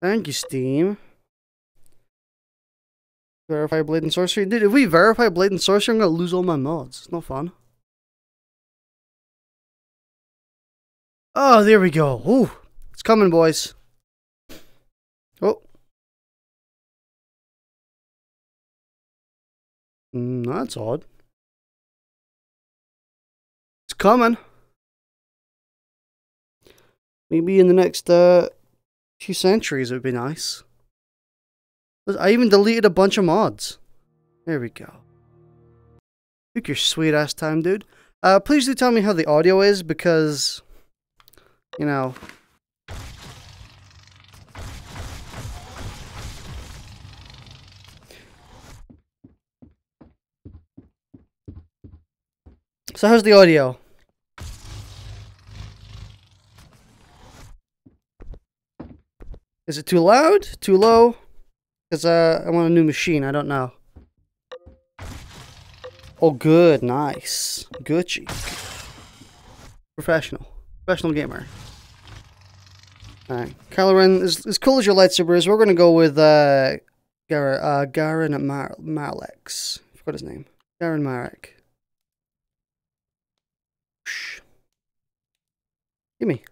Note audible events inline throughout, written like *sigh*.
Thank you, Steam. Verify Blade and Sorcery. Dude, if we verify Blade and Sorcery, I'm gonna lose all my mods. It's not fun. Oh, there we go. Ooh, it's coming, boys. Oh. Mm, that's odd. It's coming. Maybe in the next uh, few centuries would be nice. I even deleted a bunch of mods. There we go. Took your sweet ass time, dude. Uh, please do tell me how the audio is because, you know. So how's the audio? Is it too loud? Too low? Because uh, I want a new machine. I don't know. Oh, good. Nice. Gucci. Professional. Professional gamer. Alright. Kylo Ren, as, as cool as your lightsaber is, we're going to go with uh, Gar uh, Garen Mar Marlex. I forgot his name. Garen Marek. Shh. Gimme.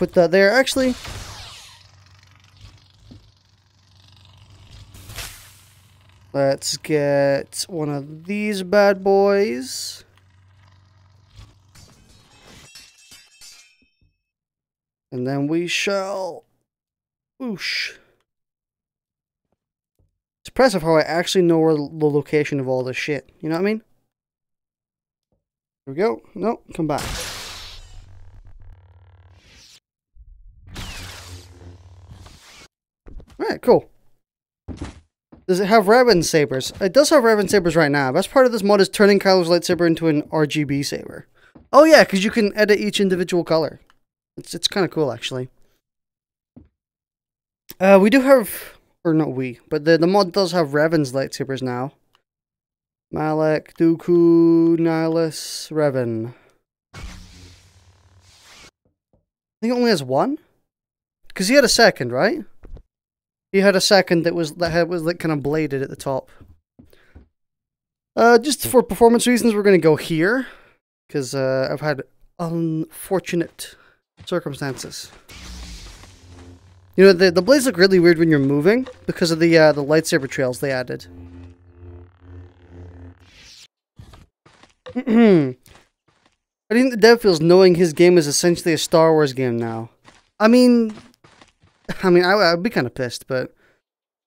Put that there. Actually, let's get one of these bad boys. And then we shall... Whoosh. It's impressive how I actually know where the location of all this shit. You know what I mean? Here we go. No, come back. Alright, cool. Does it have Revan sabers? It does have Revan sabers right now. Best part of this mod is turning Kylo's lightsaber into an RGB saber. Oh yeah, because you can edit each individual color. It's it's kind of cool actually. Uh, we do have, or not we, but the the mod does have Revan's lightsabers now. Malak, Dooku, Nihilus, Revan. I think it only has one? Because he had a second, right? He had a second that was that had, was like kind of bladed at the top. Uh, just for performance reasons, we're going to go here because uh, I've had unfortunate circumstances. You know, the the blades look really weird when you're moving because of the uh, the lightsaber trails they added. *clears throat* I think the dev feels knowing his game is essentially a Star Wars game now. I mean, I mean, I, I'd be kind of pissed, but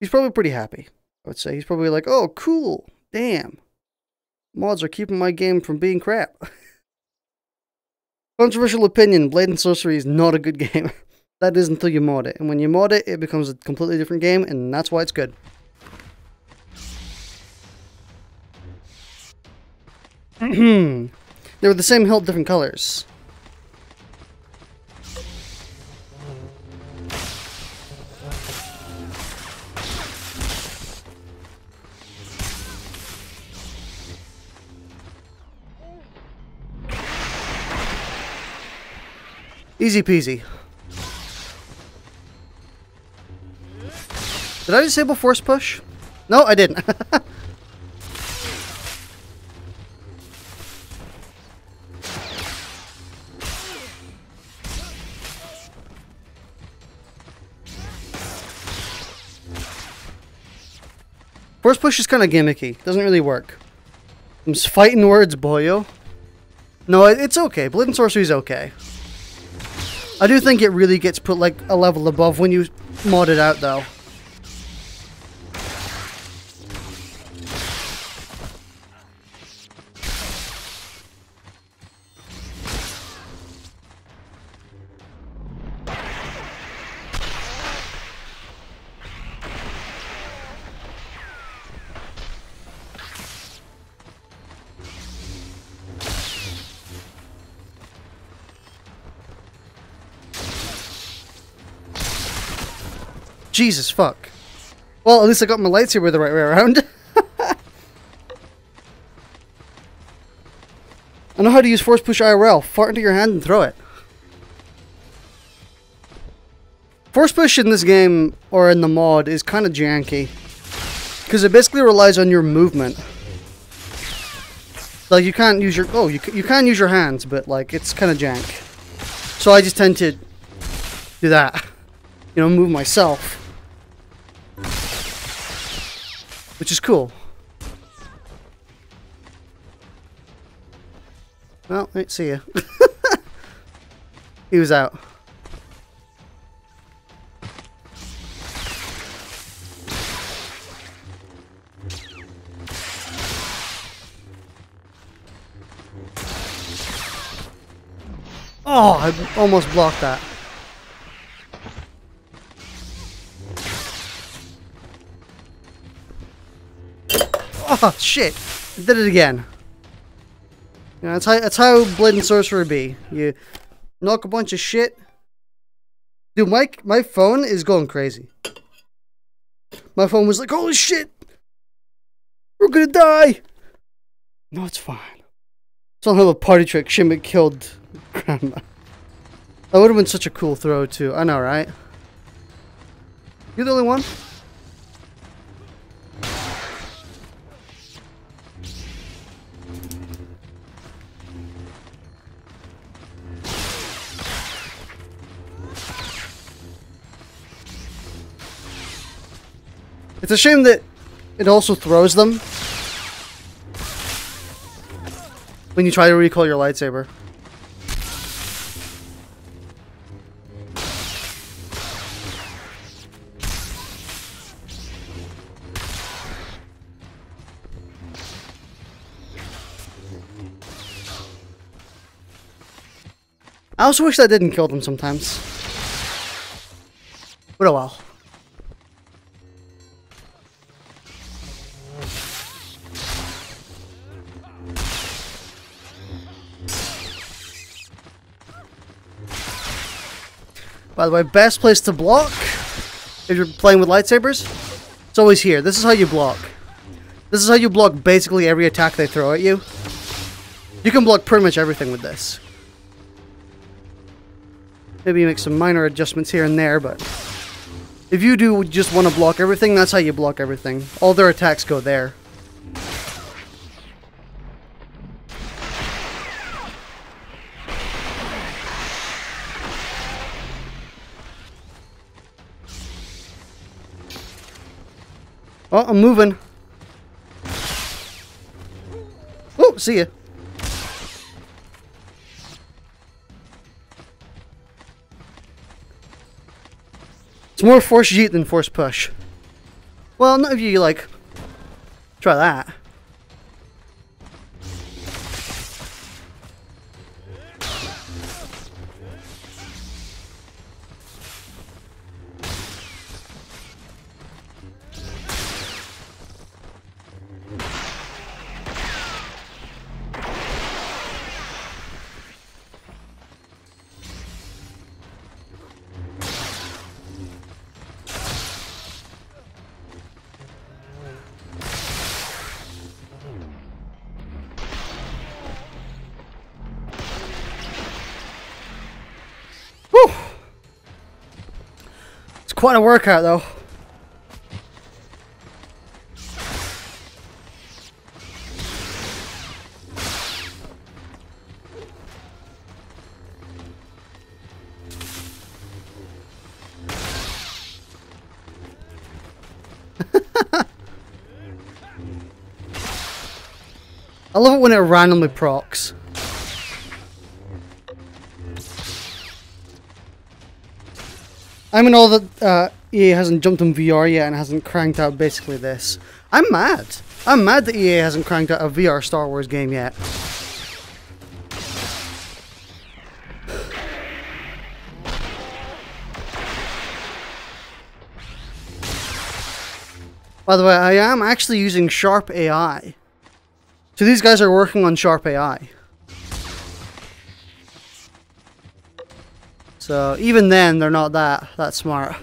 he's probably pretty happy. I would say he's probably like, "Oh, cool, damn, mods are keeping my game from being crap." *laughs* Controversial opinion: Blade and Sorcery is not a good *laughs* game. that is until you mod it, and when you mod it, it becomes a completely different game, and that's why it's good. *clears throat* they were the same hilt, different colors. Easy peasy. Did I disable force push? No, I didn't. *laughs* Force push is kind of gimmicky. Doesn't really work. I'm fighting words, boyo. No, it's okay. Blade and Sorcery is okay. I do think it really gets put like a level above when you mod it out though. Jesus fuck. Well, at least I got my lightsaber the right way around. *laughs* I know how to use force push IRL. Fart into your hand and throw it. Force push in this game, or in the mod, is kind of janky. Because it basically relies on your movement. Like, you can't use your... Oh, you, you can use your hands, but, like, it's kind of jank. So I just tend to do that. You know, move myself. Which is cool. Well, let's see ya. *laughs* he was out. Oh, I almost blocked that. Oh, shit. Did it again. You know, that's how, that's how Blade and Sorcerer be. You knock a bunch of shit. Dude, my, my phone is going crazy. My phone was like, holy shit! We're gonna die! No, it's fine. It's have a party trick. Shimmick killed *laughs* Grandma. That would have been such a cool throw, too. I know, right? You're the only one? It's a shame that it also throws them when you try to recall your lightsaber. I also wish that didn't kill them sometimes. But oh well. By the way, best place to block if you're playing with lightsabers, it's always here. This is how you block. This is how you block basically every attack they throw at you. You can block pretty much everything with this. Maybe you make some minor adjustments here and there, but if you do just want to block everything, that's how you block everything. All their attacks go there. Oh, I'm moving. Oh, see ya. It's more force yeet than force push. Well, not if you, like, try that. Quite a workout though. *laughs* I love it when it randomly procs. I mean, all that uh, EA hasn't jumped on VR yet and hasn't cranked out basically this. I'm mad. I'm mad that EA hasn't cranked out a VR Star Wars game yet. By the way, I am actually using Sharp AI. So these guys are working on Sharp AI. So even then, they're not that, that smart.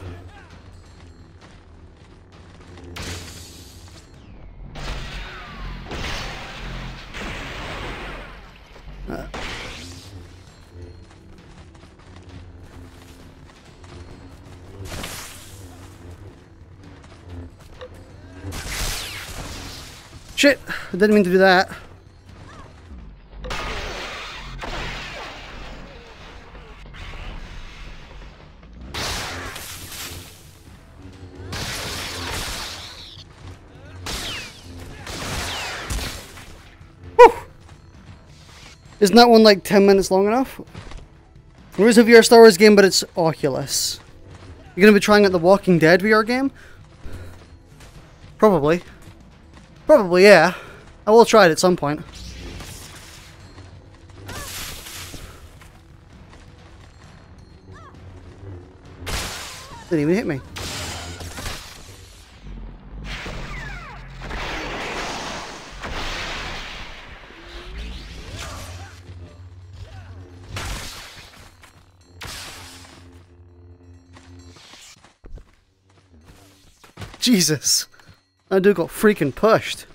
Shit, I didn't mean to do that. Isn't that one like 10 minutes long enough? There is a VR Star Wars game, but it's Oculus. You're gonna be trying out the Walking Dead VR game? Probably. Probably, yeah. I will try it at some point. Didn't even hit me. Jesus. That dude got freaking pushed.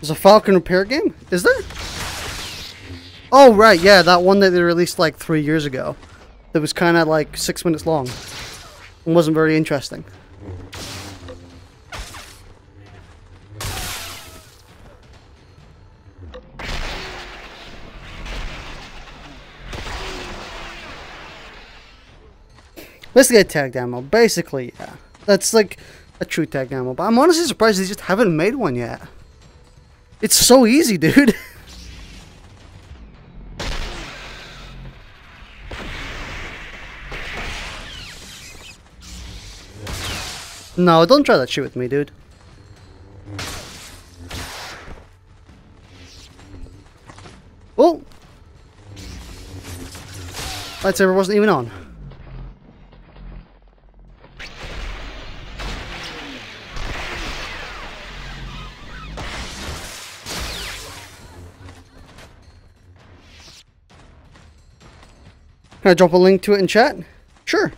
There's a Falcon repair game? Is there? Oh, right, yeah, that one that they released like three years ago. That was kind of like six minutes long. And wasn't very interesting. Basically a tech demo. Basically, yeah. That's like a true tech demo. But I'm honestly surprised they just haven't made one yet. It's so easy, *laughs* dude. No, don't try that shit with me, dude. Oh! Lightsaber wasn't even on. Can I drop a link to it in chat? Sure.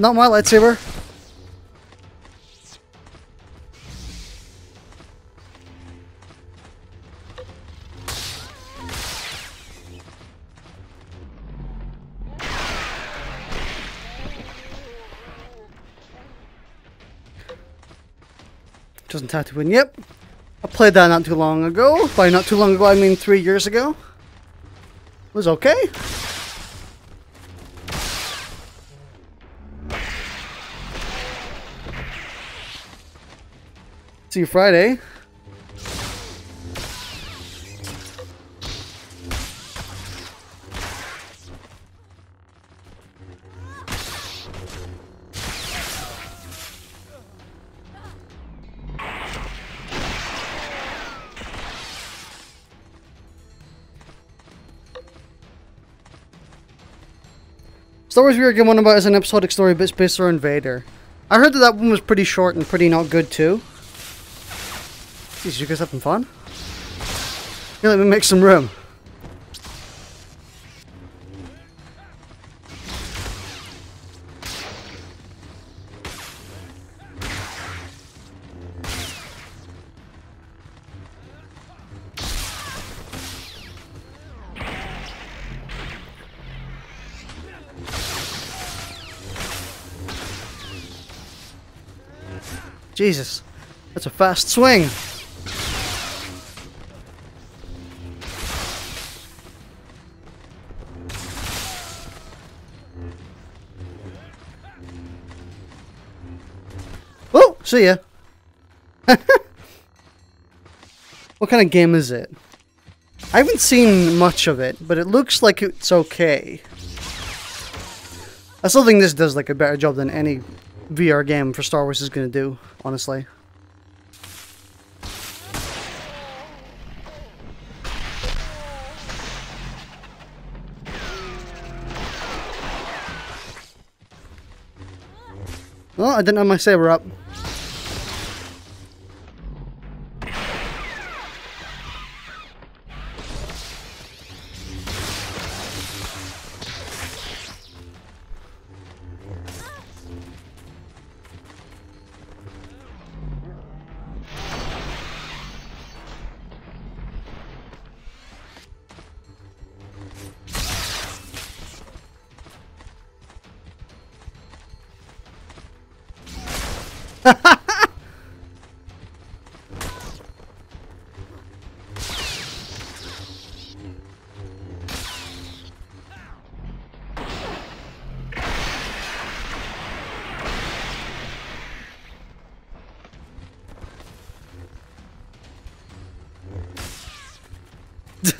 Not my lightsaber. Doesn't Tatooine. Yep. I played that not too long ago. By not too long ago, I mean three years ago. It was okay. See you Friday. Star Wars VR Game One about is an episodic story about Space or Invader. I heard that that one was pretty short and pretty not good too. Jeez, you guys having fun? Here, let me make some room. Jesus, that's a fast swing. See ya. *laughs* what kind of game is it? I haven't seen much of it, but it looks like it's okay. I still think this does like a better job than any VR game for Star Wars is going to do, honestly. Oh, I didn't have my saber up.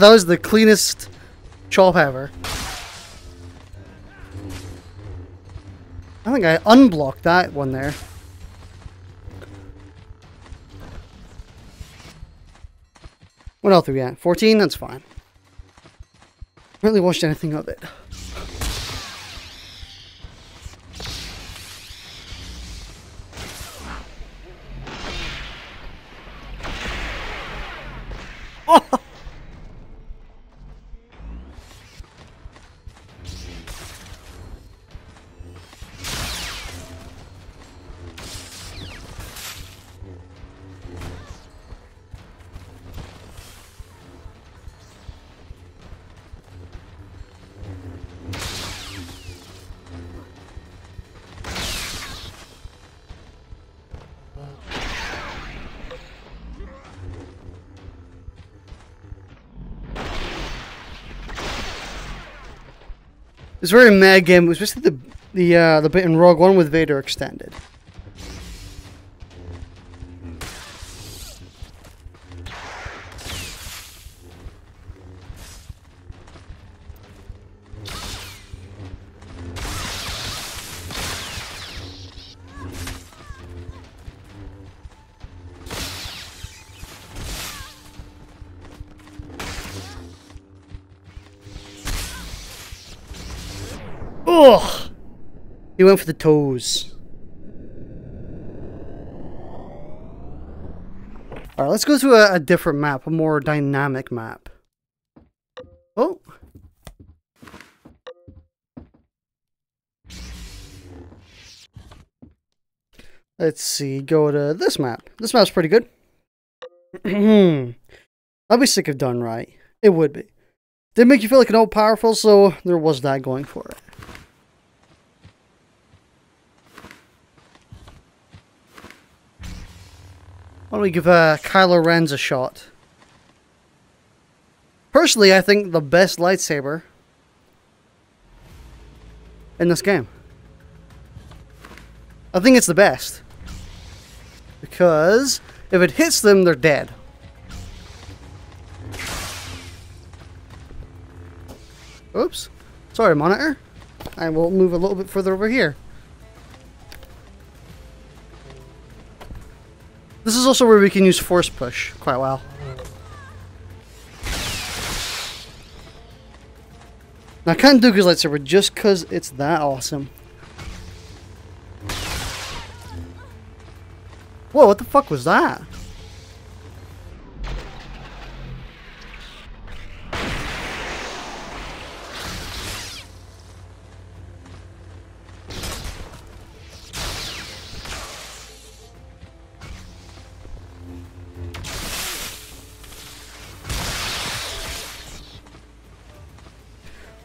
That was the cleanest chop ever. I think I unblocked that one there. What else are we at? 14? That's fine. Really watched anything of it. It's very mad game, especially the the uh, the bit in Rogue One with Vader extended. He went for the toes. Alright, let's go to a, a different map, a more dynamic map. Oh! Let's see, go to this map. This map's pretty good. *clears throat* I'd be sick of done right. It would be. Did make you feel like an old powerful, so there was that going for it. Why don't we give uh, Kylo Ren's a shot? Personally, I think the best lightsaber in this game. I think it's the best. Because if it hits them, they're dead. Oops. Sorry, monitor. I will move a little bit further over here. This is also where we can use force push quite well. Now I can't do Dooku's lightsaber just because it's that awesome. Whoa, what the fuck was that?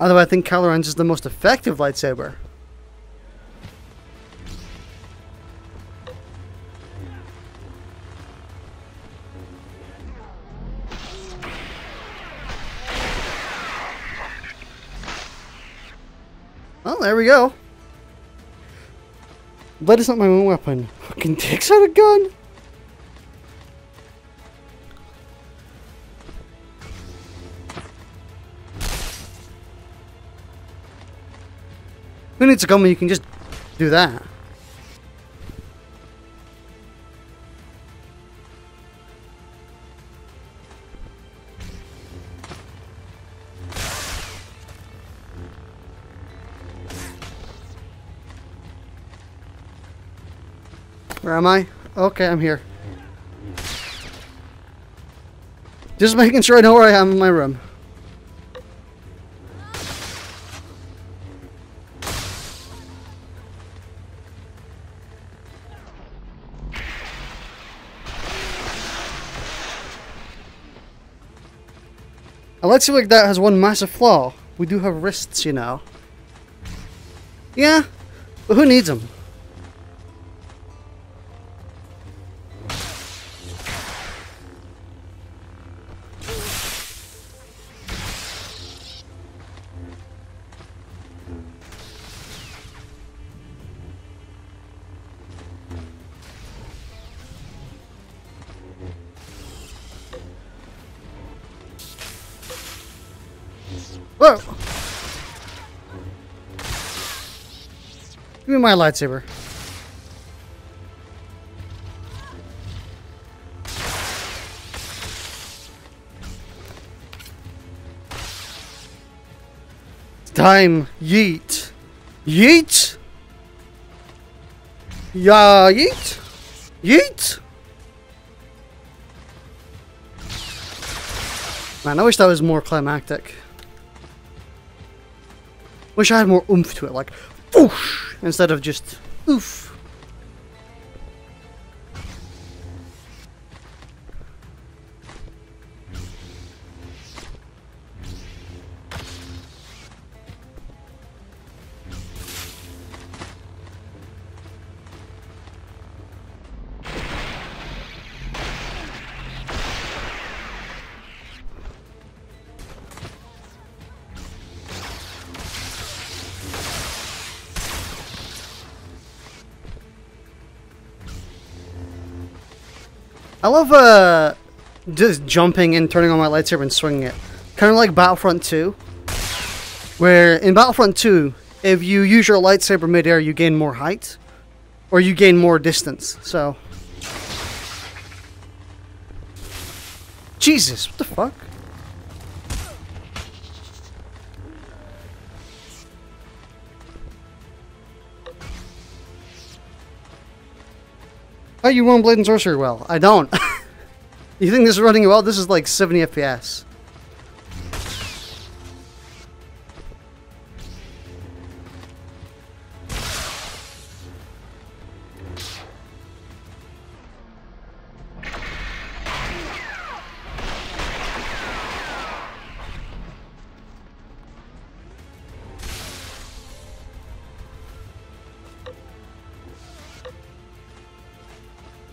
Although I think Kylo Ren's is the most effective lightsaber. Well, there we go. Blade is not my own weapon. Fucking takes out a gun. Who needs a gun when you can just do that? Where am I? Okay, I'm here. Just making sure I know where I am in my room. Lightsaber like that has one massive flaw. We do have wrists, you know. Yeah, but who needs them? Whoa! Give me my lightsaber. Time. Yeet. Yeet! Yeah, yeet! Yeet! Man, I wish that was more climactic. Wish I had more oomph to it, like, whoosh, instead of just oof. I love uh, just jumping and turning on my lightsaber and swinging it. Kind of like Battlefront 2. Where in Battlefront 2, if you use your lightsaber midair, you gain more height. Or you gain more distance, so... Jesus, what the fuck? Oh, you run Blade and Sorcery well. I don't. *laughs* you think this is running well? This is like 70 FPS.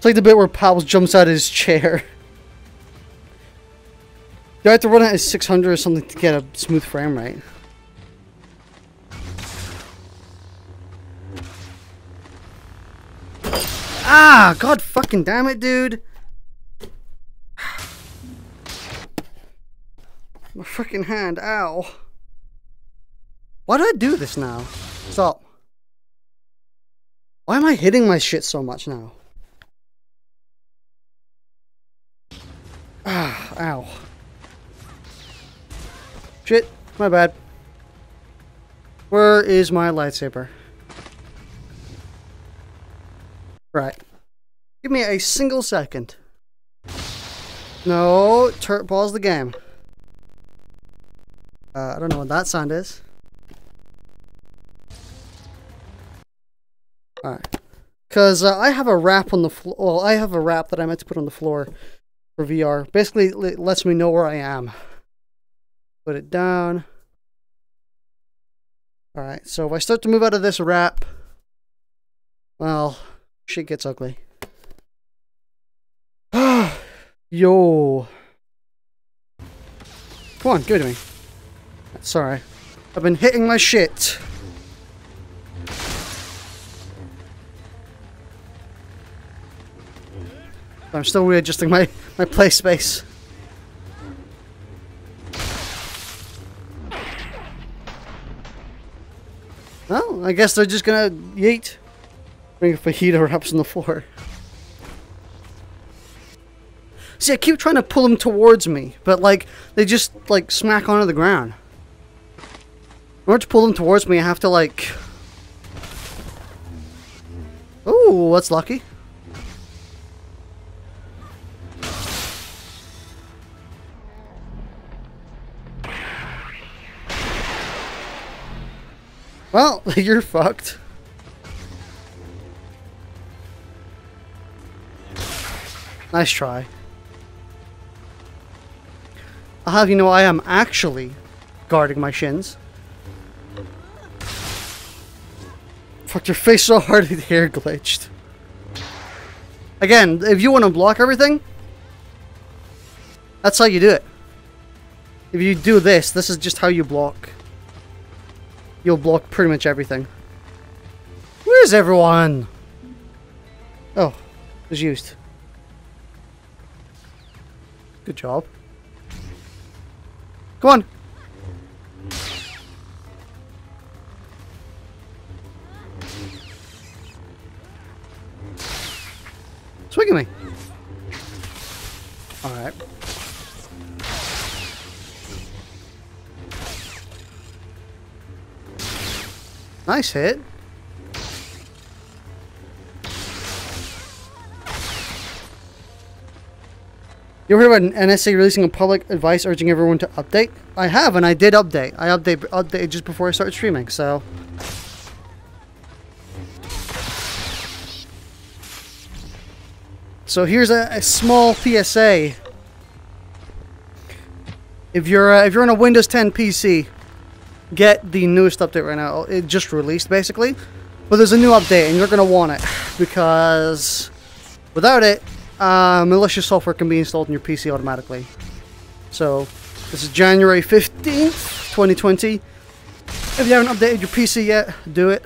It's like the bit where Palps jumps out of his chair. I have to run at 600 or something to get a smooth frame rate? Ah, god fucking damn it, dude. *sighs* My freaking hand, ow. Why do I do this now? Stop. Why am I hitting my shit so much now? Ah, ow. Shit, my bad. Where is my lightsaber? Right. Give me a single second. No, tur pause the game. Uh, I don't know what that sound is. Alright. Because uh, I have a wrap on the floor. Well, I have a wrap that I meant to put on the floor for VR. Basically, it lets me know where I am. Put it down. Alright, so if I start to move out of this wrap, well, shit gets ugly. *sighs* Yo. Come on, give it to me. Sorry. I've been hitting my shit. I'm still readjusting my, my play space. Well, I guess they're just gonna yeet. Bring a fajita wraps on the floor. See, I keep trying to pull them towards me, but like, they just like smack onto the ground. In order to pull them towards me, I have to like... Oh, that's lucky. Well, *laughs* you're fucked. Nice try. I'll have you know I am actually guarding my shins. Fucked your face so hard *laughs* the hair glitched. Again, if you want to block everything, that's how you do it. If you do this, this is just how you block. You'll block pretty much everything. Where's everyone? Oh, it was used. Good job. Come on. Swing at me. Alright. Nice hit. You ever heard about NSA releasing a public advice urging everyone to update? I have, and I did update. I update update just before I started streaming, so. So here's a, a small PSA. If you're uh, if you're on a Windows 10 PC, get the newest update right now. It just released basically, but there's a new update, and you're gonna want it because without it, uh, malicious software can be installed on your PC automatically. So this is January 15th, 2020. If you haven't updated your PC yet, do it.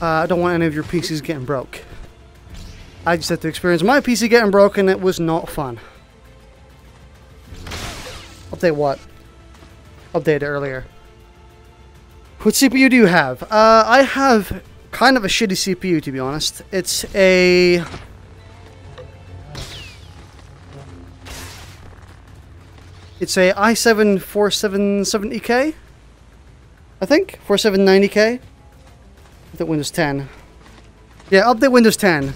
Uh, I don't want any of your PCs getting broke. I just had to experience my PC getting broken. It was not fun. Update what? Update earlier. What CPU do you have? Uh, I have kind of a shitty CPU, to be honest. It's a... It's a i7 4770K? I think? 4790K? Update Windows 10. Yeah, update Windows 10.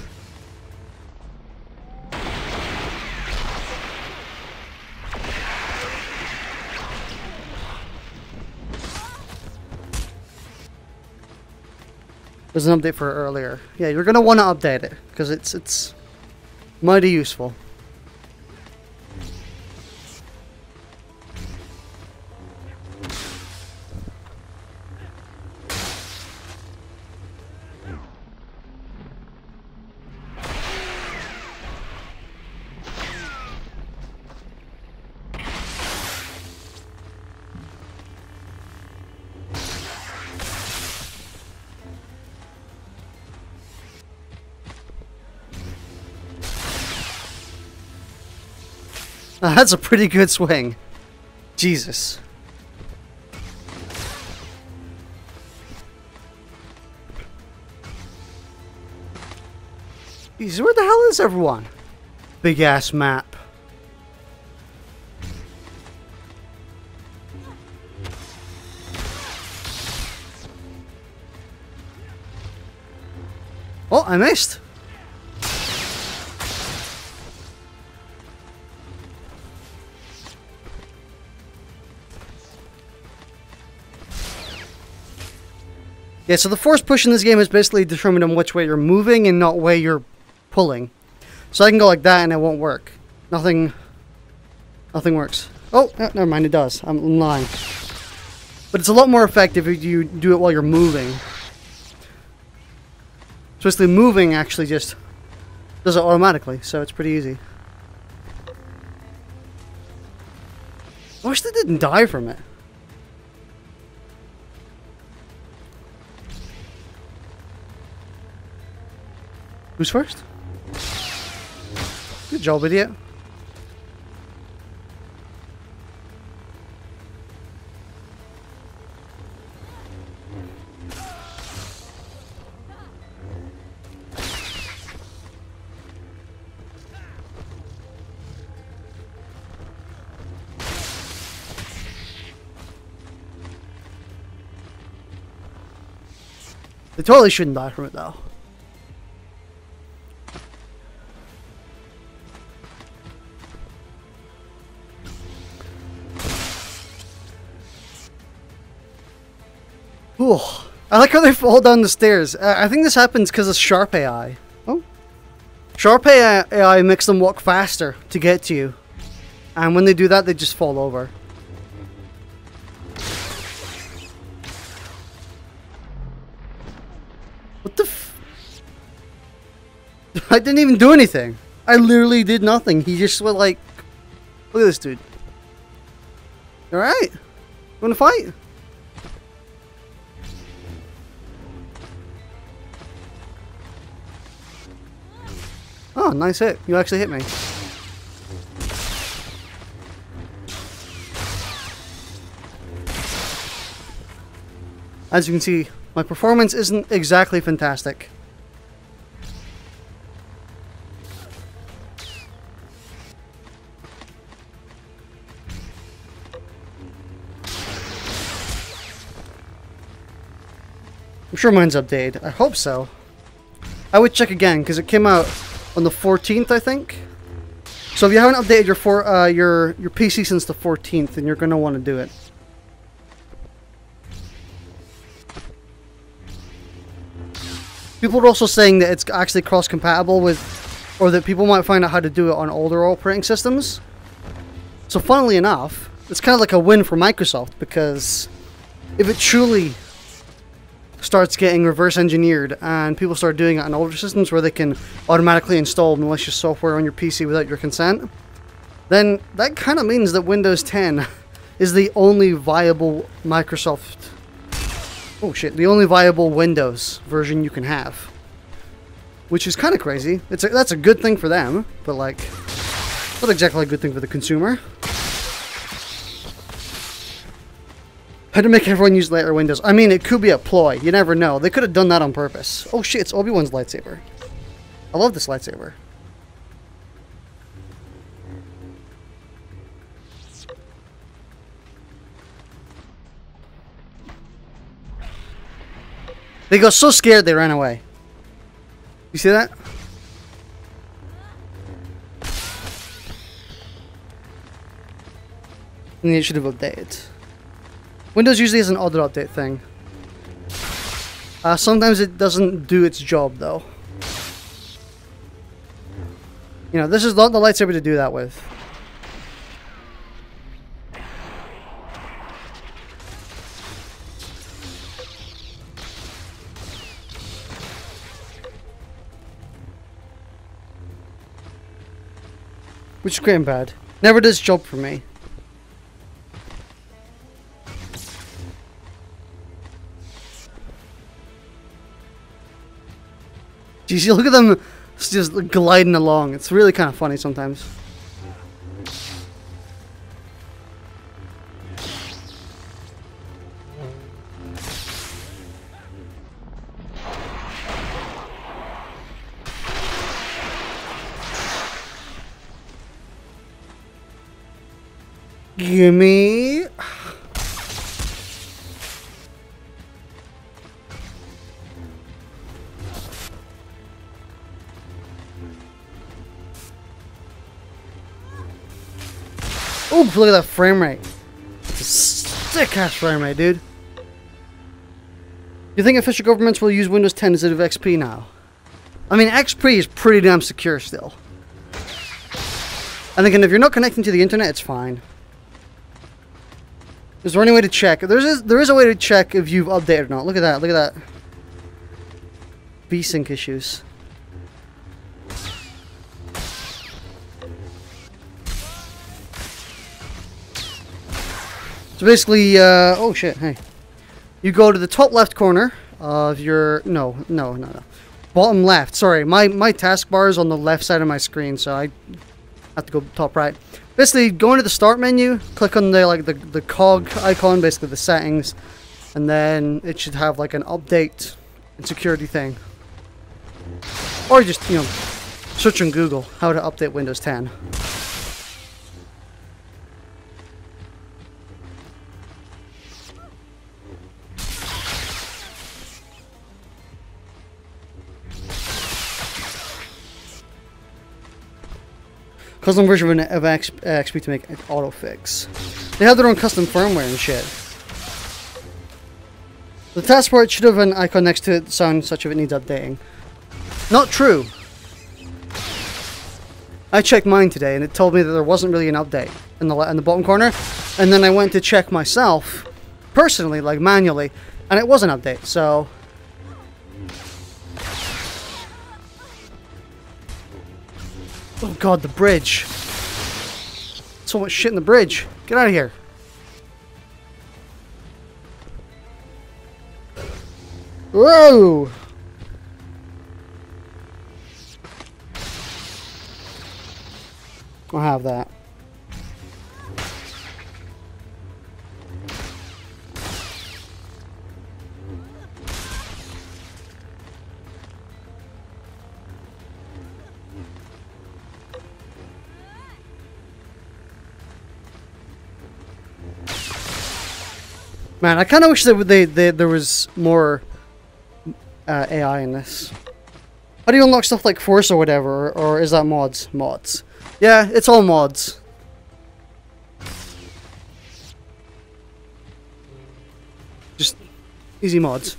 There's an update for earlier. Yeah, you're gonna want to update it because it's it's mighty useful. *laughs* That's a pretty good swing. Jesus. Jesus, where the hell is everyone? Big ass map. Oh, I missed. Yeah, so the force push in this game is basically determined on which way you're moving and not way you're pulling. So I can go like that and it won't work. Nothing, nothing works. Oh, never mind, it does. I'm lying. But it's a lot more effective if you do it while you're moving. So moving actually just does it automatically, so it's pretty easy. I wish they didn't die from it. Who's first? Good job, idiot. They totally shouldn't die from it though. Ooh. I like how they fall down the stairs. Uh, I think this happens because of Sharp AI. Oh. Sharp AI, AI makes them walk faster to get to you. And when they do that, they just fall over. What the f- *laughs* I didn't even do anything. I literally did nothing. He just went like... Look at this dude. Alright. Wanna fight? Oh, nice hit. You actually hit me. As you can see, my performance isn't exactly fantastic. I'm sure mine's updated. I hope so. I would check again because it came out on the 14th, I think. So if you haven't updated your for, uh, your your PC since the 14th, then you're gonna want to do it. People are also saying that it's actually cross-compatible with, or that people might find out how to do it on older operating systems. So funnily enough, it's kind of like a win for Microsoft because if it truly starts getting reverse engineered and people start doing it on older systems where they can automatically install malicious software on your PC without your consent, then that kind of means that Windows 10 is the only viable Microsoft Oh shit, the only viable Windows version you can have. Which is kind of crazy. It's a, that's a good thing for them, but like, not exactly a good thing for the consumer. How to make everyone use later Windows. I mean, it could be a ploy. You never know. They could have done that on purpose. Oh shit, it's Obi-Wan's lightsaber. I love this lightsaber. They got so scared they ran away. You see that? They should have. Windows usually has an auto update thing. Uh, sometimes it doesn't do its job though. You know, this is not the lightsaber to do that with. Which is great and bad. Never does job for me. You look at them just gliding along. It's really kind of funny sometimes. Gimme. Oh, look at that frame rate. It's a sick ass frame rate, dude. You think official governments will use Windows 10 instead of XP now? I mean, XP is pretty damn secure still. And again, if you're not connecting to the internet, it's fine. Is there any way to check? There's a, there is a way to check if you've updated or not. Look at that. Look at that. VSync issues. So basically, uh, oh shit, hey. You go to the top left corner of your, no, no, no, no. Bottom left, sorry, my, my taskbar is on the left side of my screen, so I have to go top right. Basically, go into the start menu, click on the like the, the cog icon, basically the settings, and then it should have like an update and security thing. Or just, you know, search on Google how to update Windows 10. Custom version of XP to make auto fix. They have their own custom firmware and shit. The taskbar should have an icon next to it sound such if it needs updating. Not true. I checked mine today and it told me that there wasn't really an update in the in the bottom corner, and then I went to check myself, personally, like manually, and it was an update. So. Oh god, the bridge. So much shit in the bridge. Get out of here. Whoa! I'll have that. Man, I kind of wish they, they, there was more uh, AI in this. How do you unlock stuff like Force or whatever, or is that mods? Mods. Yeah, it's all mods. Just easy mods.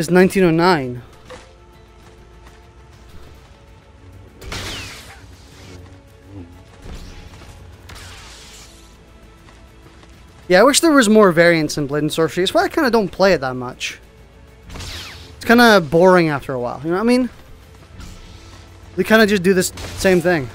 It's 1909. Yeah, I wish there was more variance in Blade and Sorcery. That's why I kind of don't play it that much. It's kind of boring after a while, you know what I mean? They kind of just do this same thing.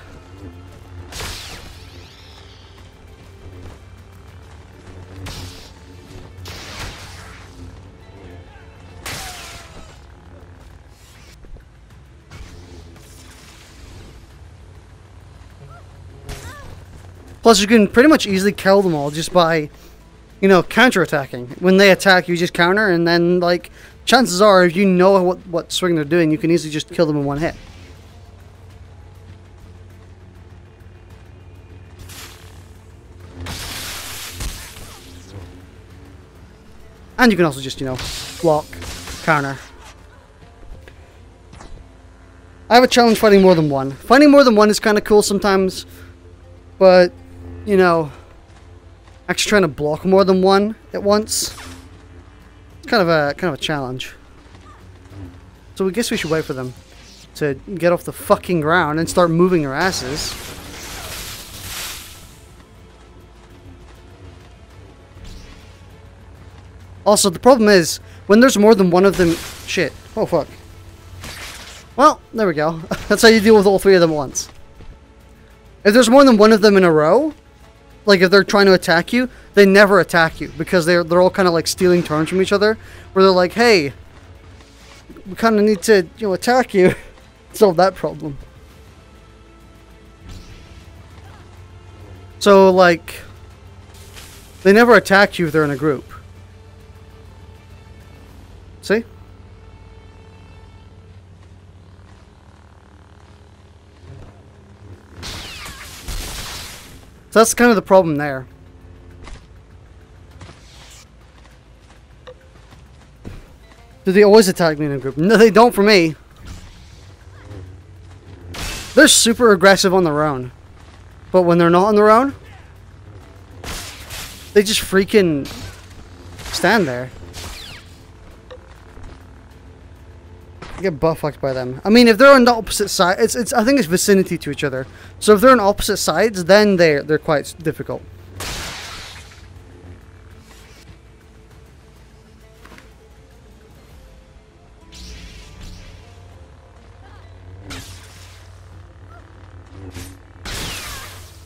Plus, you can pretty much easily kill them all just by, you know, counter-attacking. When they attack, you just counter, and then, like, chances are, if you know what, what swing they're doing, you can easily just kill them in one hit. And you can also just, you know, block, counter. I have a challenge fighting more than one. Fighting more than one is kind of cool sometimes, but you know, actually trying to block more than one at once. It's kind of a kind of a challenge. So we guess we should wait for them to get off the fucking ground and start moving their asses. Also, the problem is, when there's more than one of them... Shit. Oh, fuck. Well, there we go. *laughs* That's how you deal with all three of them at once. If there's more than one of them in a row, like if they're trying to attack you, they never attack you because they're they're all kind of like stealing turns from each other. Where they're like, hey, we kind of need to you know attack you, *laughs* solve that problem. So like, they never attack you if they're in a group. See? So that's kind of the problem there. Do they always attack me in a group? No, they don't for me. They're super aggressive on their own. But when they're not on their own, they just freaking stand there. Get butt fucked by them. I mean, if they're on the opposite side, it's it's. I think it's vicinity to each other. So if they're on opposite sides, then they're they're quite difficult.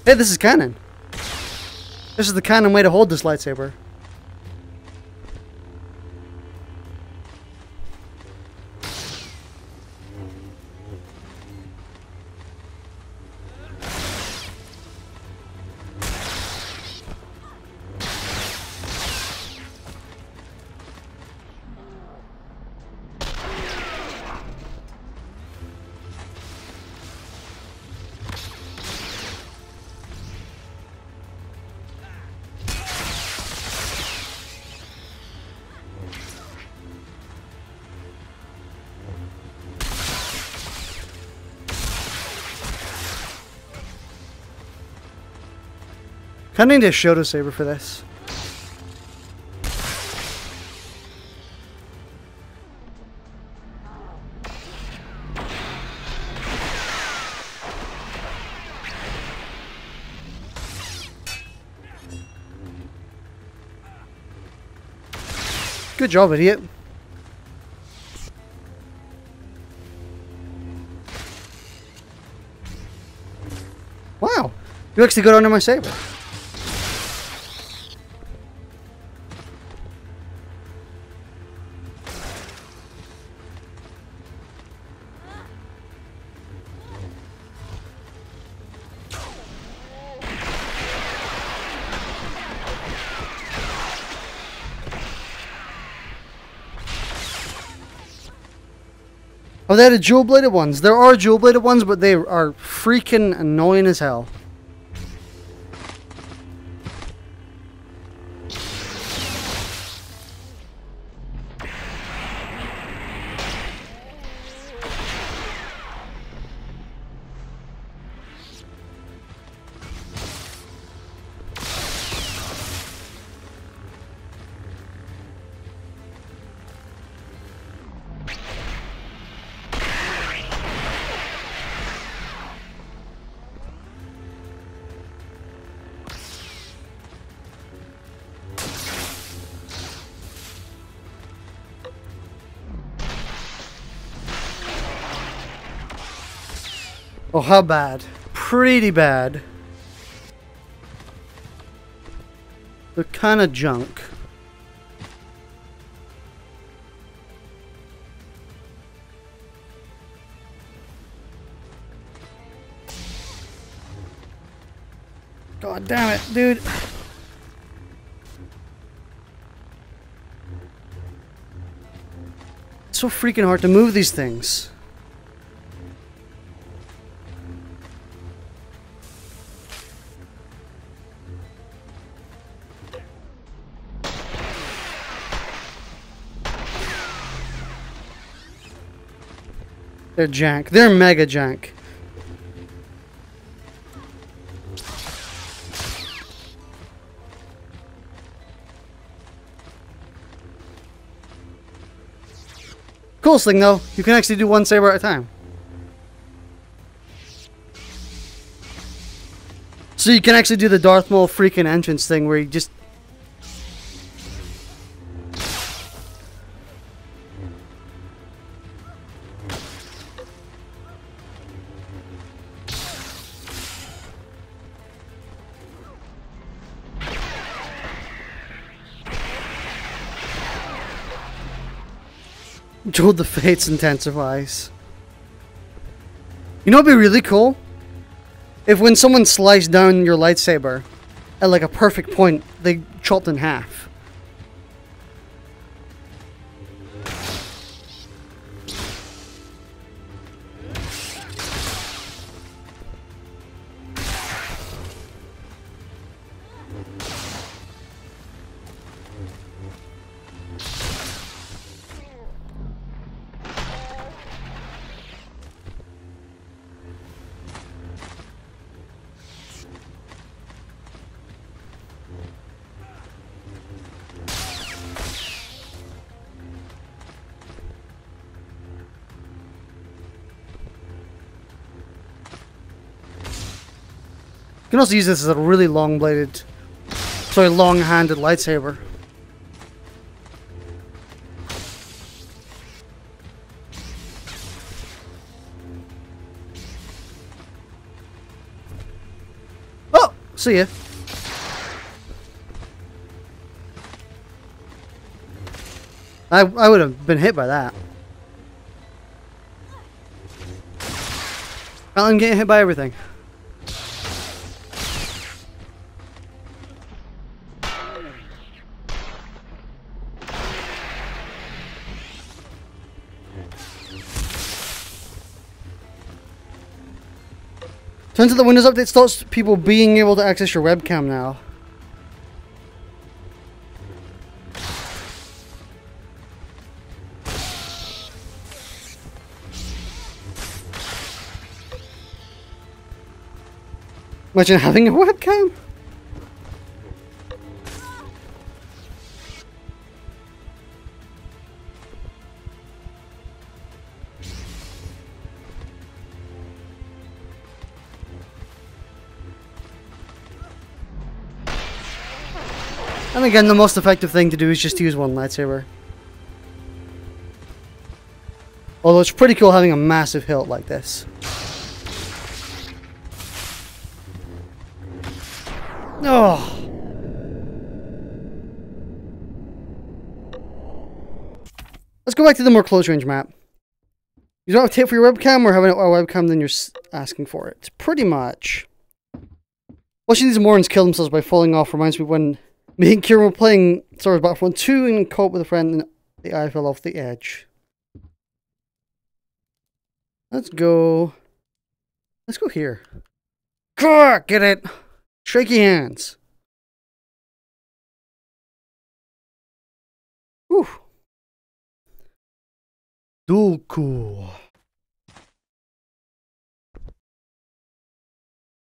Hey, this is canon. This is the canon way to hold this lightsaber. I need a Shoto Saber for this. Good job, idiot. Wow, you actually got under my saber. They had a dual bladed ones. There are dual bladed ones, but they are freaking annoying as hell. Oh, how bad? Pretty bad. They're kind of junk. God damn it, dude. It's so freaking hard to move these things. They're jank. They're mega jank. Coolest thing though, you can actually do one saber at a time. So you can actually do the Darth Maul freaking entrance thing where you just The Fates intensifies. You know what'd be really cool? If when someone sliced down your lightsaber at like a perfect point, they chopped in half. You can also use this as a really long bladed, sorry, long handed lightsaber. Oh, see ya. I, I would have been hit by that. I'm getting hit by everything. Out the Windows Update stops people being able to access your webcam now. Imagine having a webcam. Again, the most effective thing to do is just use one lightsaber. Although it's pretty cool having a massive hilt like this. Oh. Let's go back to the more close range map. You don't have tape for your webcam or have a webcam, then you're asking for it. Pretty much. Watching these Morons kill themselves by falling off reminds me when me and Kieran were playing Star Battlefront 2 and caught with a friend and the AI fell off the edge. Let's go. Let's go here. Get it! Shaky hands. Whew. Dooku.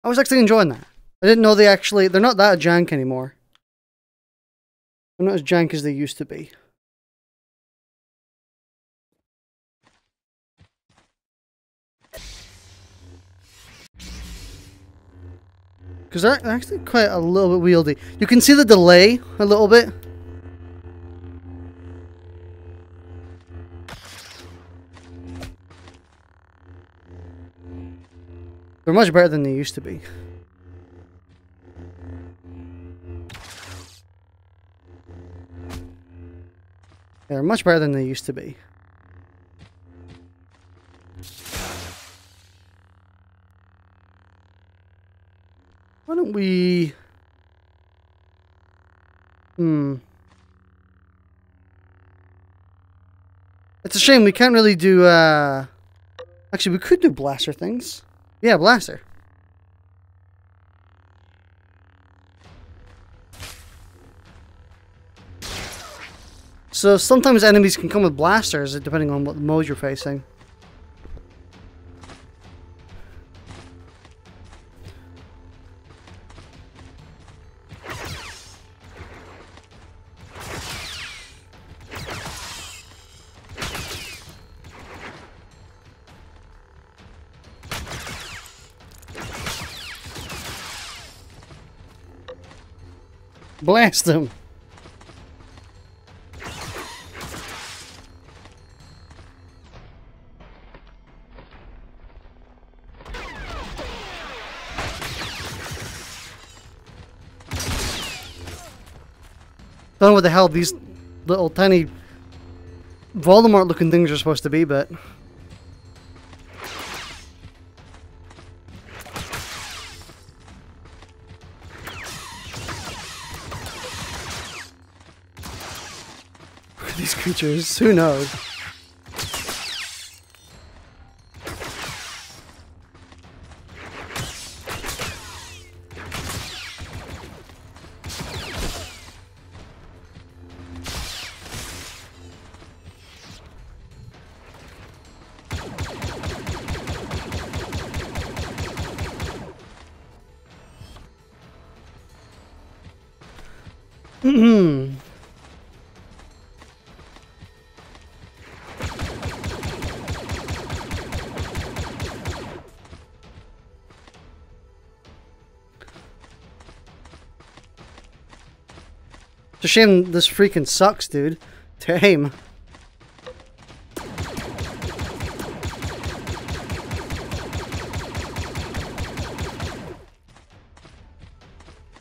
I was actually enjoying that. I didn't know they actually, they're not that jank anymore. They're not as jank as they used to be. Because they're actually quite a little bit wieldy. You can see the delay a little bit. They're much better than they used to be. They're much better than they used to be. Why don't we... Hmm. It's a shame we can't really do, uh... Actually, we could do blaster things. Yeah, blaster. So sometimes enemies can come with blasters depending on what mode you're facing. Blast them! Don't know what the hell these little tiny Voldemort looking things are supposed to be, but... *laughs* these creatures, who knows? Hmm. It's a shame this freaking sucks, dude. Aim.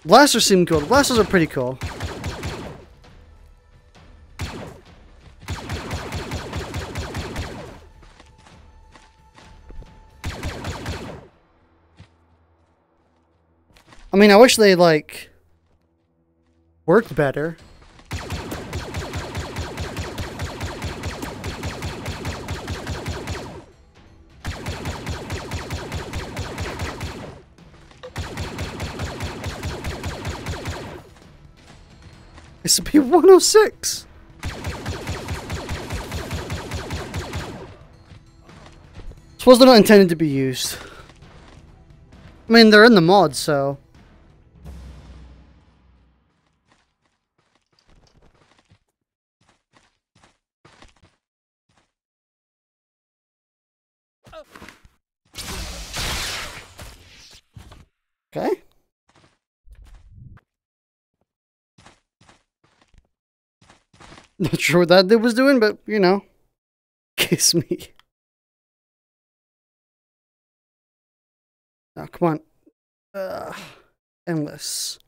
Blasters seem cool. blasters are pretty cool. Mean, I wish they, like, worked better. SCP-106! *laughs* Suppose they're not intended to be used. I mean, they're in the mod, so... Okay. *laughs* Not sure what that dude was doing, but you know, *laughs* kiss me. Now, come on. Uh, endless.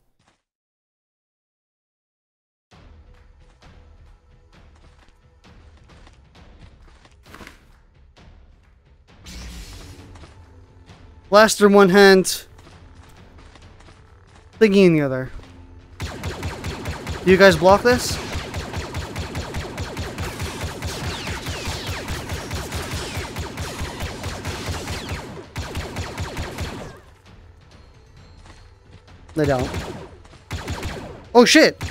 Blaster in one hand. Thingy in the other. Do you guys block this? They don't. Oh shit!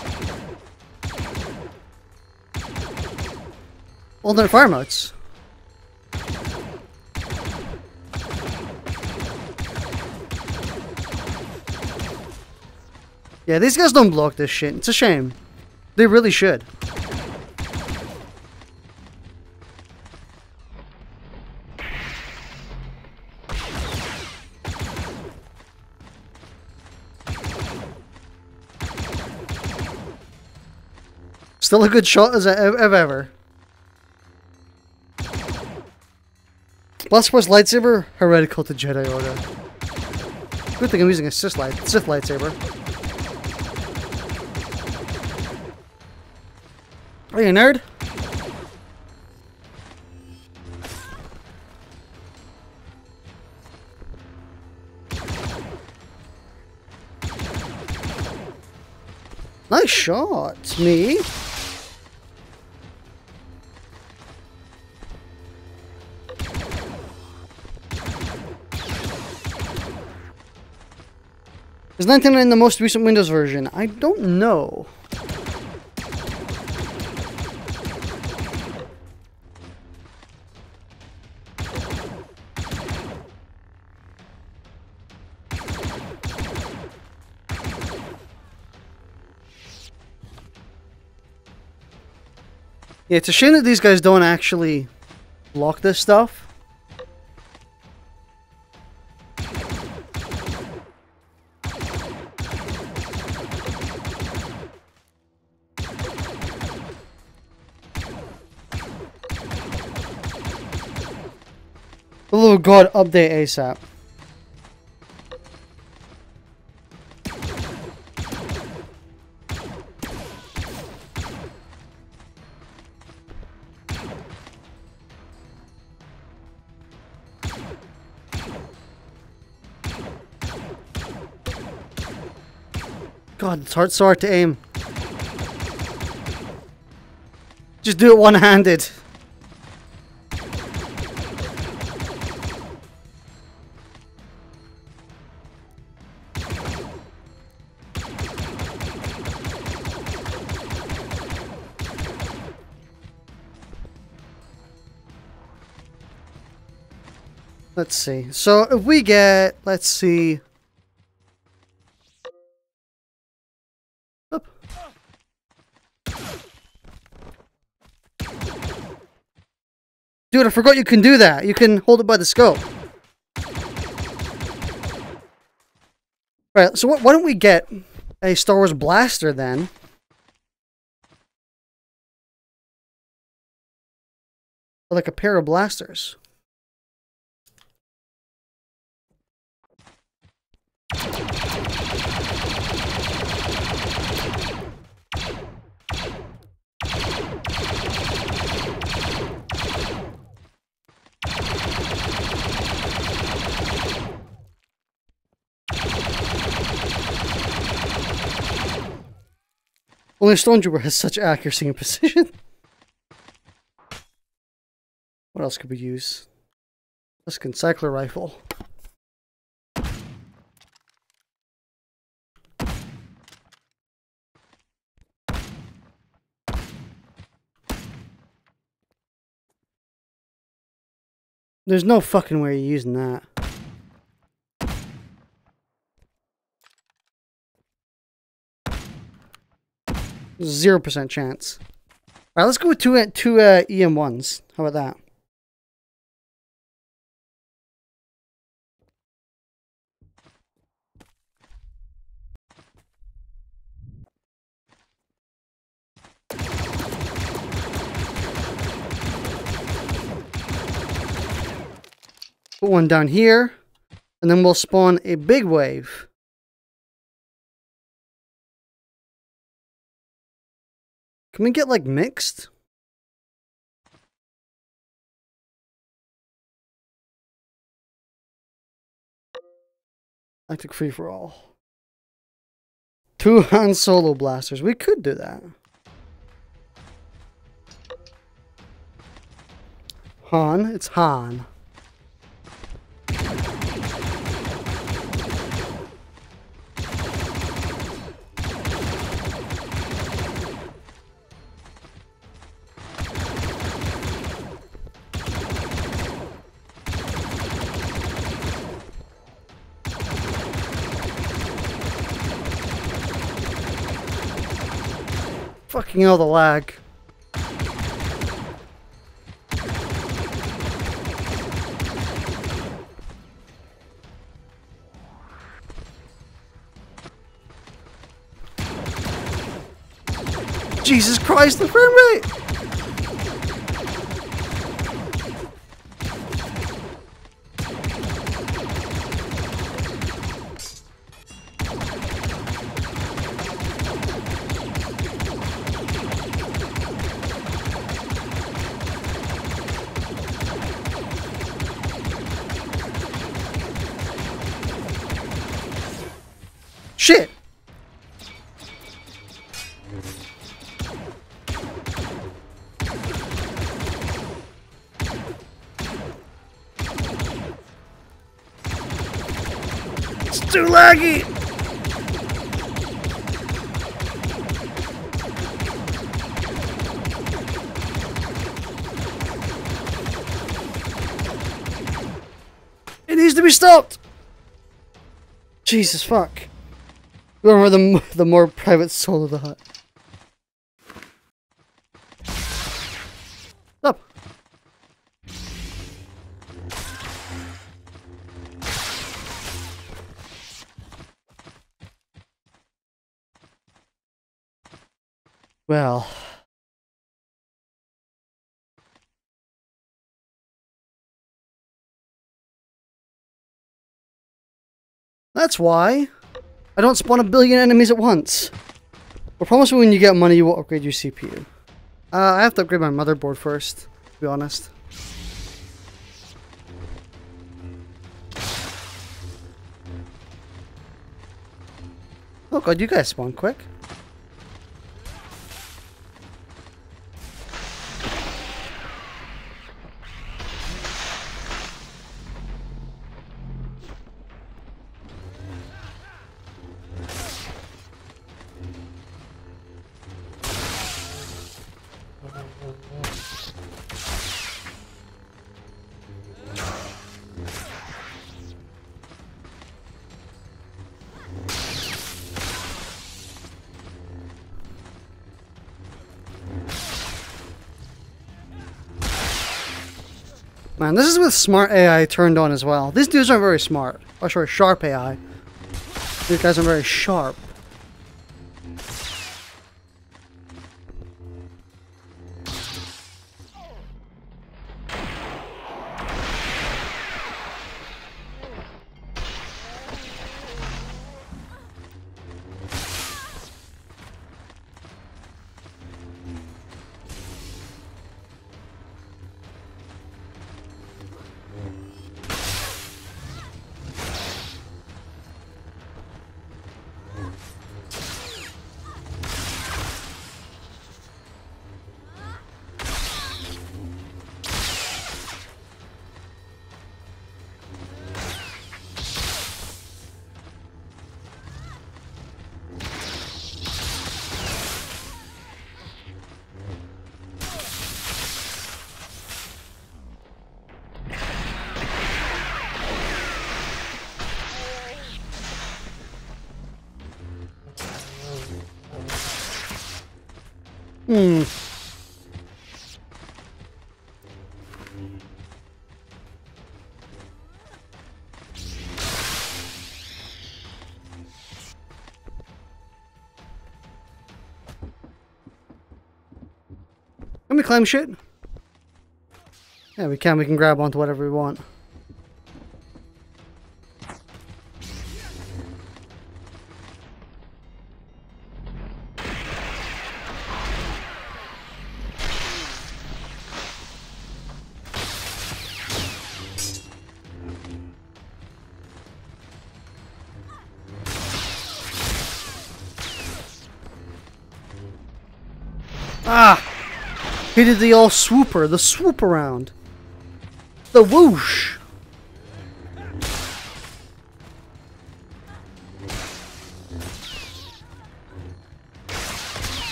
Alternate fire modes. Yeah, these guys don't block this shit. It's a shame. They really should. Still a good shot as I've ever. Blast Force lightsaber, heretical to Jedi Order. Good thing I'm using a Sith, light, Sith lightsaber. Are you a nerd? Nice shot, me. Is 99 the most recent Windows version? I don't know. Yeah, it's a shame that these guys don't actually block this stuff. God, update ASAP. God, it's hard, so hard to aim. Just do it one-handed. See. So if we get, let's see. Dude, I forgot you can do that. You can hold it by the scope. Right, so why don't we get a Star Wars blaster then? like a pair of blasters. Only a stone Stormtrooper has such accuracy and *laughs* precision. what else could we use? Let's Cycler Rifle. There's no fucking way you're using that. Zero percent chance. All right, let's go with two, two uh, EM1s. How about that? Put one down here, and then we'll spawn a big wave. Can we get like mixed? Electric free for all. Two *laughs* Han Solo blasters. We could do that. Han, it's Han. Fucking hell, the lag. Jesus Christ, the frame rate! Jesus fuck. Remember the, *laughs* the more private soul of the hut. Stop! Well. That's why I don't spawn a billion enemies at once. But promise me when you get money you will upgrade your CPU. Uh, I have to upgrade my motherboard first, to be honest. Oh god, you guys spawn quick. With smart AI turned on as well. These dudes aren't very smart. Oh, sorry, sharp AI. These guys are very sharp. Climb shit? Yeah, we can. We can grab onto whatever we want. He did the all swooper, the swoop around. The whoosh!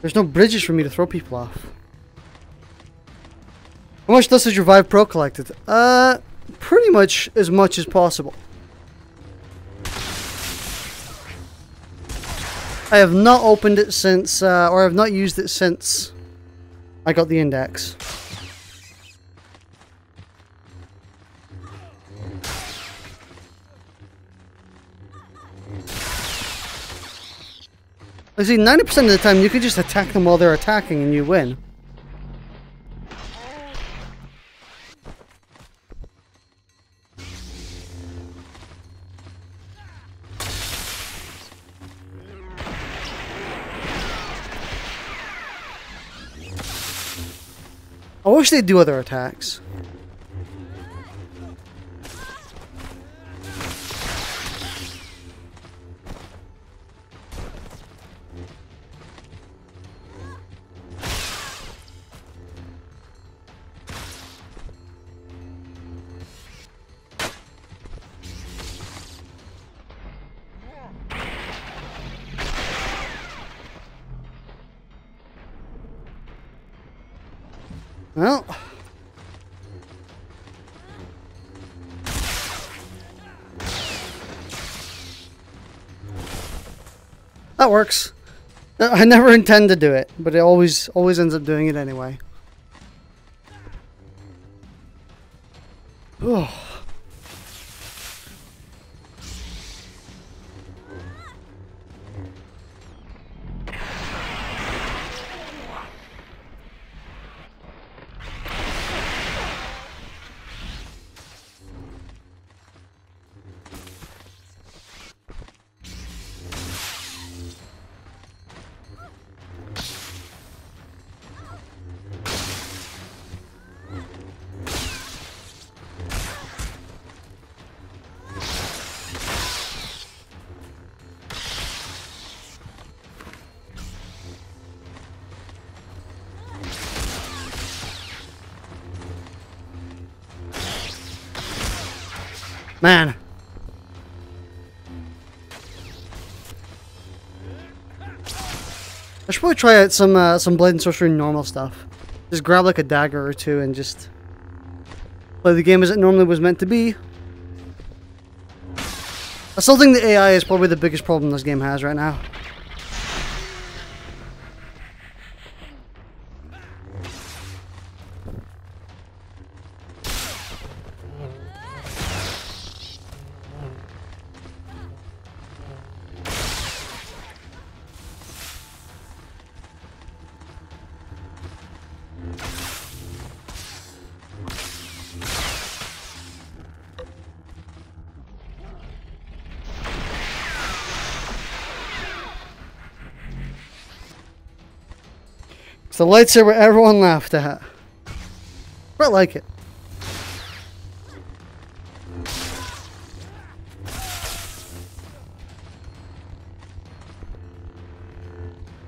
There's no bridges for me to throw people off. How much dust has your Vive Pro collected? Uh, pretty much as much as possible. I have not opened it since, uh, or I have not used it since I got the index. I see, 90% of the time you could just attack them while they're attacking and you win. Wish they'd do other attacks. Works. I never intend to do it, but it always always ends up doing it anyway. *sighs* Oh. Try out some uh, some Blade and Sorcery normal stuff. Just grab like a dagger or two and just play the game as it normally was meant to be. I still think the AI is probably the biggest problem this game has right now. It's the lightsaber everyone laughed at. But I like it.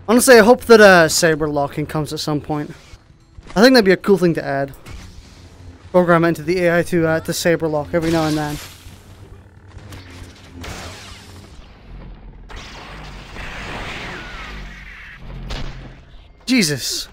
Honestly, I hope that uh, saber locking comes at some point. I think that'd be a cool thing to add. Program into the AI to uh, to saber lock every now and then. Jesus.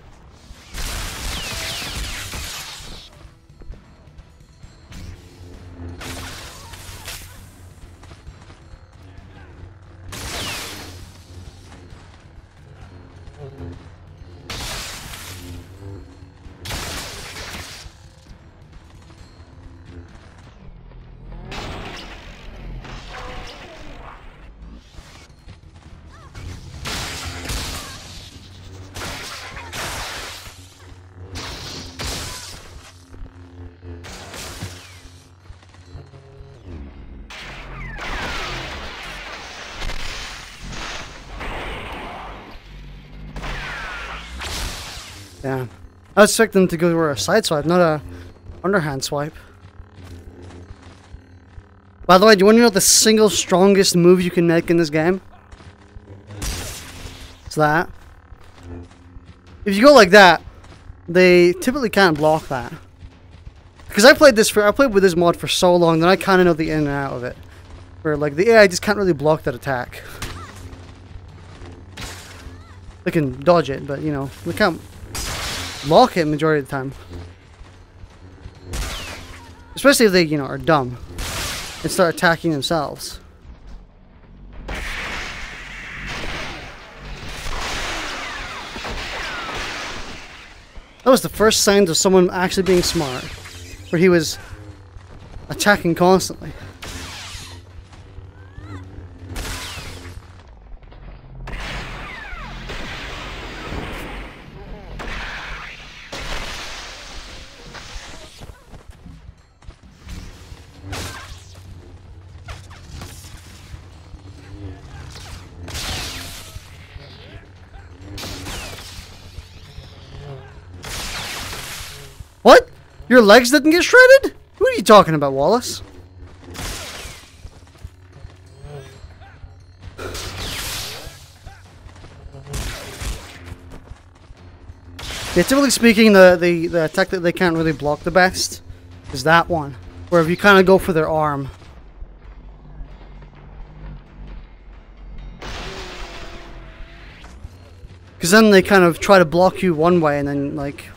I was expecting them to go for a side swipe, not a underhand swipe. By the way, do you want to know the single strongest move you can make in this game? It's that. If you go like that, they typically can't block that. Because I played this for I played with this mod for so long that I kind of know the in and out of it. Where like the AI just can't really block that attack. They can dodge it, but you know they can't block it majority of the time. Especially if they you know are dumb and start attacking themselves. That was the first signs of someone actually being smart, where he was attacking constantly. Your legs didn't get shredded? What are you talking about, Wallace? Yeah, typically speaking, the, the, the attack that they can't really block the best is that one. Where if you kind of go for their arm. Because then they kind of try to block you one way and then, like,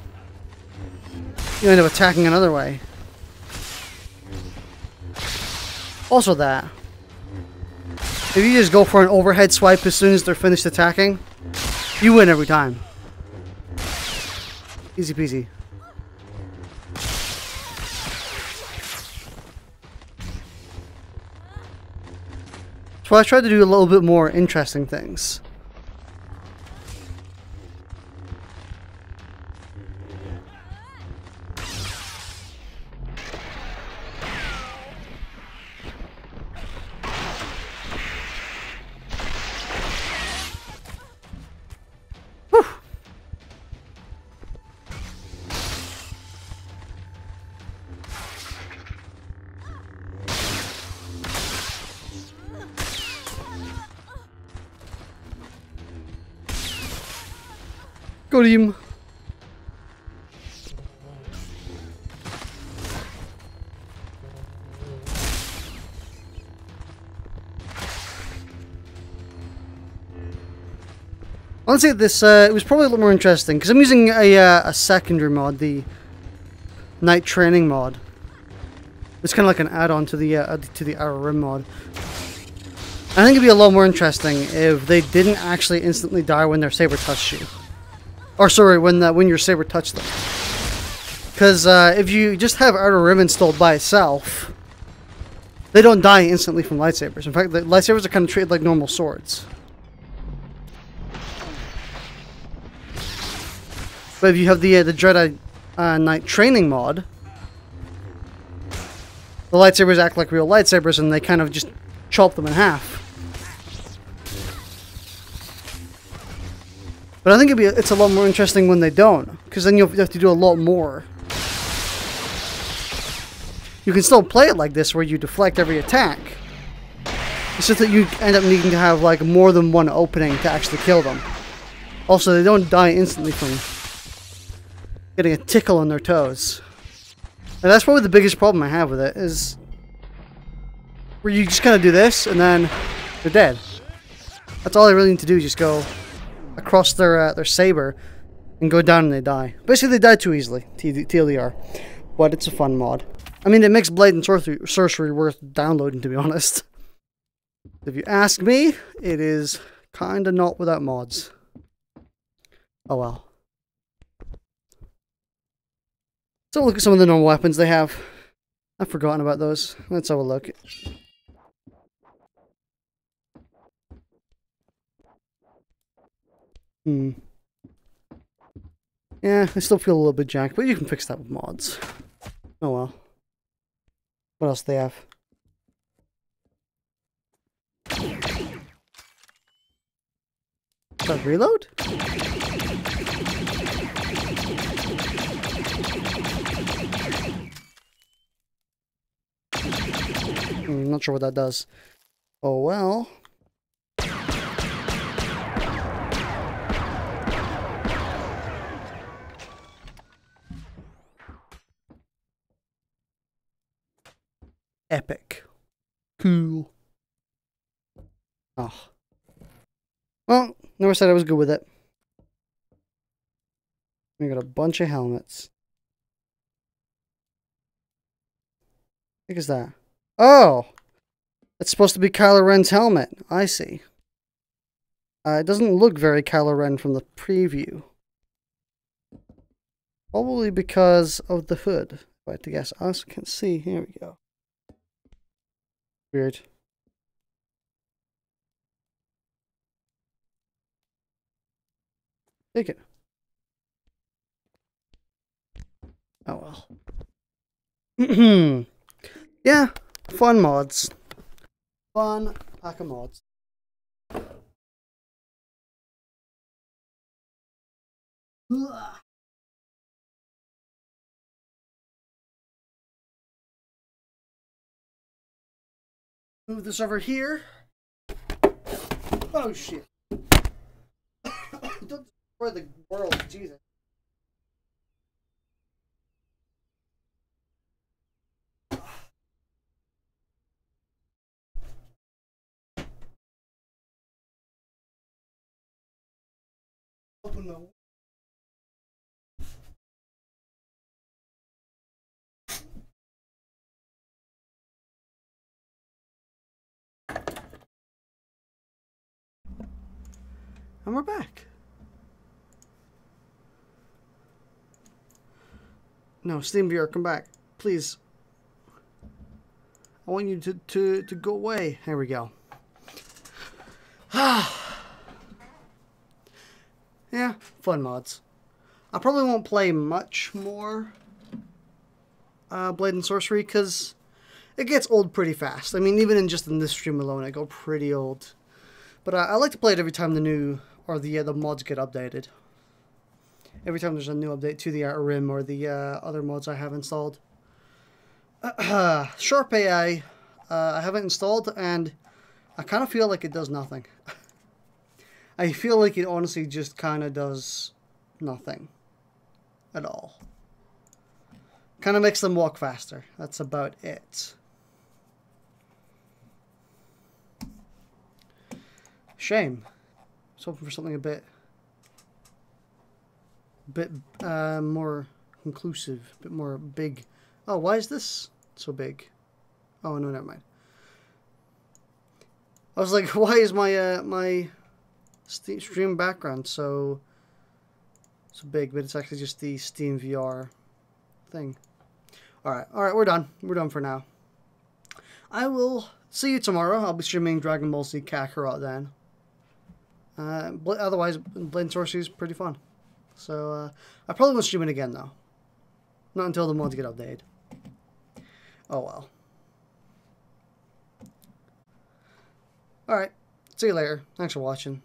you end up attacking another way. Also that. If you just go for an overhead swipe as soon as they're finished attacking, you win every time. Easy peasy. So I tried to do a little bit more interesting things. Go to him. Honestly, this uh, it was probably a little more interesting because I'm using a uh, a secondary mod, the Knight training mod. It's kind of like an add-on to the uh, to the Outer Rim mod. I think it'd be a lot more interesting if they didn't actually instantly die when their saber touched you. Or sorry, when the, when your saber touched them. Because uh, if you just have Outer Rim installed by itself, they don't die instantly from lightsabers. In fact, the lightsabers are kind of treated like normal swords. But if you have the uh, the Jedi uh, Knight training mod, the lightsabers act like real lightsabers and they kind of just chop them in half. But I think be it's a lot more interesting when they don't, because then you have to do a lot more. You can still play it like this, where you deflect every attack. It's just that you end up needing to have like more than one opening to actually kill them. Also, they don't die instantly from getting a tickle on their toes. And that's probably the biggest problem I have with it, is where you just kind of do this, and then they're dead. That's all I really need to do, just go across their uh, their saber and go down and they die. Basically, they die too easily, TLDR. But it's a fun mod. I mean, it makes Blade and Sorcery, Sorcery worth downloading, to be *laughs* honest. If you ask me, it is kind of not without mods. Oh well. So look at some of the normal weapons they have. I've forgotten about those. Let's have a look. Hmm. Yeah, I still feel a little bit jacked, but you can fix that with mods. Oh well. What else do they have? Reload? I'm not sure what that does. Oh well. Epic. Cool. Oh. Well, never said I was good with it. We got a bunch of helmets. What is that? Oh! It's supposed to be Kylo Ren's helmet. I see. Uh, it doesn't look very Kylo Ren from the preview. Probably because of the hood, if I had to guess. I also can see. Here we go. Weird. Take it. Oh well. *clears throat* yeah, fun mods. Fun pack of mods. Ugh. Move this over here. Oh shit. *coughs* Don't destroy the world, Jesus. *sighs* Open the And we're back. No, Steam VR, come back. Please. I want you to, to, to go away. Here we go. Ah. *sighs* yeah, fun mods. I probably won't play much more uh, Blade and Sorcery because it gets old pretty fast. I mean, even in just in this stream alone, I go pretty old. But uh, I like to play it every time the new or the uh, the mods get updated. Every time there's a new update to the Outer Rim or the uh, other mods I have installed. *clears throat* Sharp AI, uh, I haven't installed, and I kind of feel like it does nothing. *laughs* I feel like it honestly just kind of does nothing at all. Kind of makes them walk faster. That's about it. Shame. Was hoping for something a bit, a bit uh, more conclusive, a bit more big. Oh, why is this so big? Oh no, never mind. I was like, *laughs* why is my uh, my stream background so so big? But it's actually just the Steam VR thing. All right, all right, we're done. We're done for now. I will see you tomorrow. I'll be streaming Dragon Ball Z Kakarot then. Uh, otherwise, Blade Sorcery is pretty fun. So, uh, I probably won't stream it again, though. Not until the mods get updated. Oh, well. Alright. See you later. Thanks for watching.